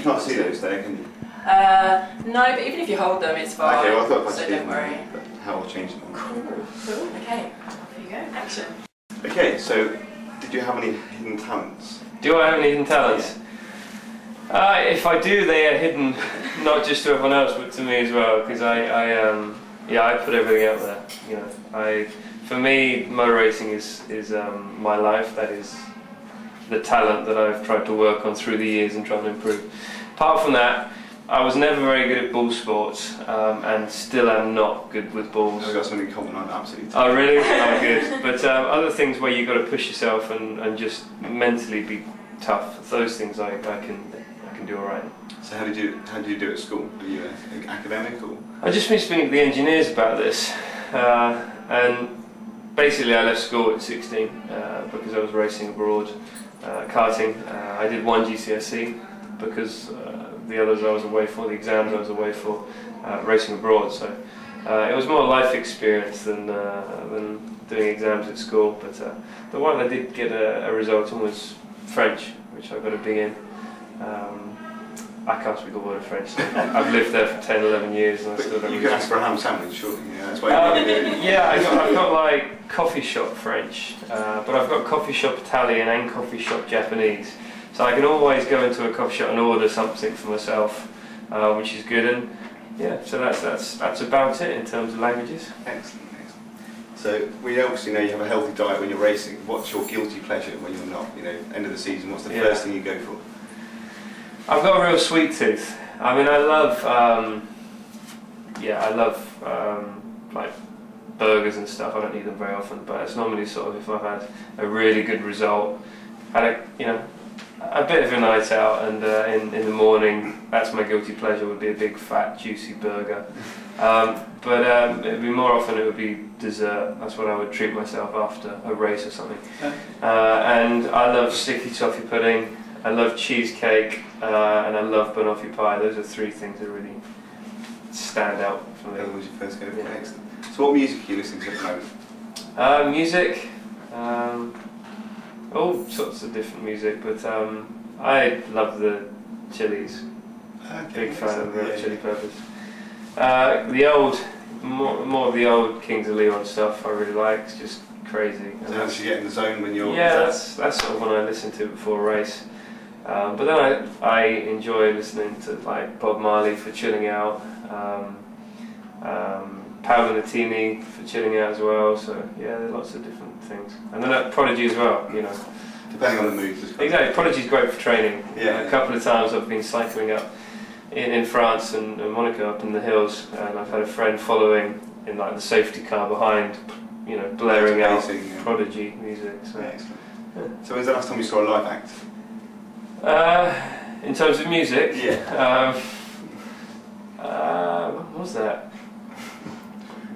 You can't see those there, can you? Uh, no, but even if you hold them, it's fine. Okay, well I thought if I so just don't worry. how I'll change them. Cool. Cool. Okay. Off you go. Action. Okay, so did you have any hidden talents? Do I have any hidden talents? Uh, if I do, they are hidden, not just to everyone else, but to me as well. Because I, I, um, yeah, I put everything out there. You know, I, for me, motor racing is is um, my life. That is the talent that I've tried to work on through the years and trying to improve. Apart from that, I was never very good at ball sports, um, and still am not good with balls. I've got something in common on absolutely. Oh really? Oh good. But um, other things where you've got to push yourself and, and just mentally be tough. Those things I, I can I can do alright. So how did you how did you do at school? Were you uh, academic or? I just been speaking to the engineers about this, uh, and basically I left school at 16 uh, because I was racing abroad, karting. Uh, I did one GCSE because uh, the others I was away for, the exams I was away for, uh, racing abroad. So it was more life experience than than doing exams at school. But the one I did get a, a result on was French, which I got a B in. Um, I can't speak a word of French. So I've lived there for 10, 11 years and I still don't you can ask for a ham sandwich, surely. Yeah, that's why you do it. yeah, I got, I've got like coffee shop French, uh, but I've got coffee shop Italian and coffee shop Japanese. So I can always go into a coffee shop and order something for myself, uh, which is good. And yeah, so that's that's that's about it in terms of languages. Excellent, excellent. So we obviously know you have a healthy diet when you're racing. What's your guilty pleasure when you're not? You know, end of the season. What's the Yeah. first thing you go for? I've got a real sweet tooth. I mean, I love, um, yeah, I love um, like burgers and stuff. I don't eat them very often, but it's normally sort of if I've had a really good result, had a you know a bit of a night out, and uh, in in the morning, that's my guilty pleasure. Would be a big fat juicy burger. Um, but um, it'd be more often it would be dessert. That's what I would treat myself after a race or something. Uh, and I love sticky toffee pudding. I love cheesecake uh, and I love banoffee pie. Those are three things that really stand out for That me. was your first go. Yeah. Excellent. So what music are you listening to at the moment? Uh, music, um, all sorts of different music, but um, I love the Chili's. Big fan of the Yeah, Chili Peppers. Uh, the old, more, more of the old Kings of Leon stuff I really like. It's just crazy. So how you get in the zone when you're? Yeah, that's that's sort of when I listen to before a race. Um, but then I, I enjoy listening to like Bob Marley for chilling out, um, um, Paolo Nutini for chilling out as well. So yeah, there are lots of different things. And then Prodigy as well, you know. depending on the mood. Exactly, Prodigy's great for training. Yeah. A couple of times I've been cycling up in, in France and, and Monaco up in the hills, and I've had a friend following in like the safety car behind, you know, blaring out Amazing, yeah. Prodigy music. So. Excellent. So when's the last time you saw a live act? Uh, in terms of music, Yeah. um, uh, what was that?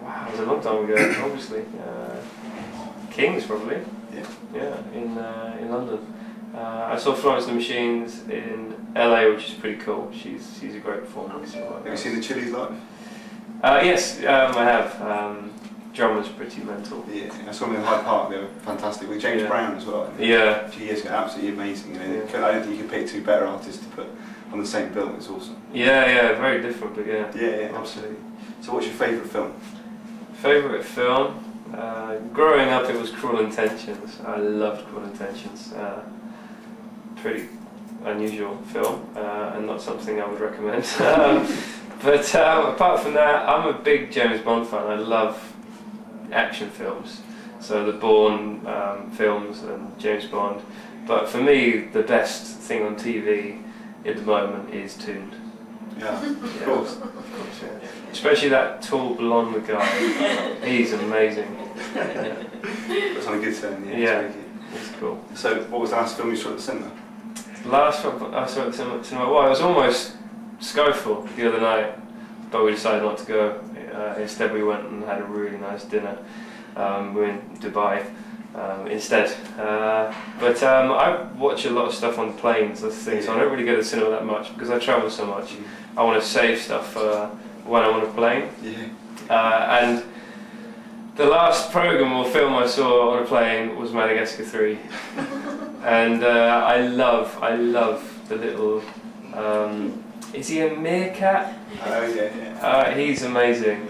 Wow, it was a long time ago, obviously. Uh, Kings, probably. Yeah. Yeah, in uh, in London. Uh, I saw Florence and the Machines in LA, which is pretty cool. She's she's a great performer. Have you seen the Chili's live? Uh, yes, um, I have. Um, drummer's pretty mental. Yeah. I saw them in Hyde Park. They were fantastic with James Yeah. Brown as well. Yeah, A few years ago, absolutely amazing. You know, Yeah. I don't think you could pick two better artists to put on the same bill. It's awesome. yeah, yeah. Very different, but yeah. Yeah, yeah, absolutely. So what's your favourite film? Favorite film? Uh, growing up, it was Cruel Intentions. I loved Cruel Intentions. Uh, pretty unusual film, uh, and not something I would recommend. um, but um, apart from that, I'm a big James Bond fan. I love action films, so the Bourne um, films and James Bond. But for me, the best thing on TV at the moment is Tooned. Yeah, of Yeah. course. Of course, yeah. Especially that tall blonde guy. He's amazing. Yeah. That's on a good turn. Yeah. Yeah. it's very cool. So what was the last film you saw at the cinema? Last film I saw at the cinema, cinema well, I was almost Skyfall the other night, but we decided not to go. Uh, instead, we went and had a really nice dinner. Um, we were in Dubai um, instead. Uh, but um, I watch a lot of stuff on planes, that's the thing, so I don't really go to the cinema that much because I travel so much. I want to save stuff for when I'm on a plane. Yeah. Uh, and the last program or film I saw on a plane was Madagascar 3. and uh, I love, I love the little Um, is he a meerkat? Oh yeah, yeah. Uh, he's amazing.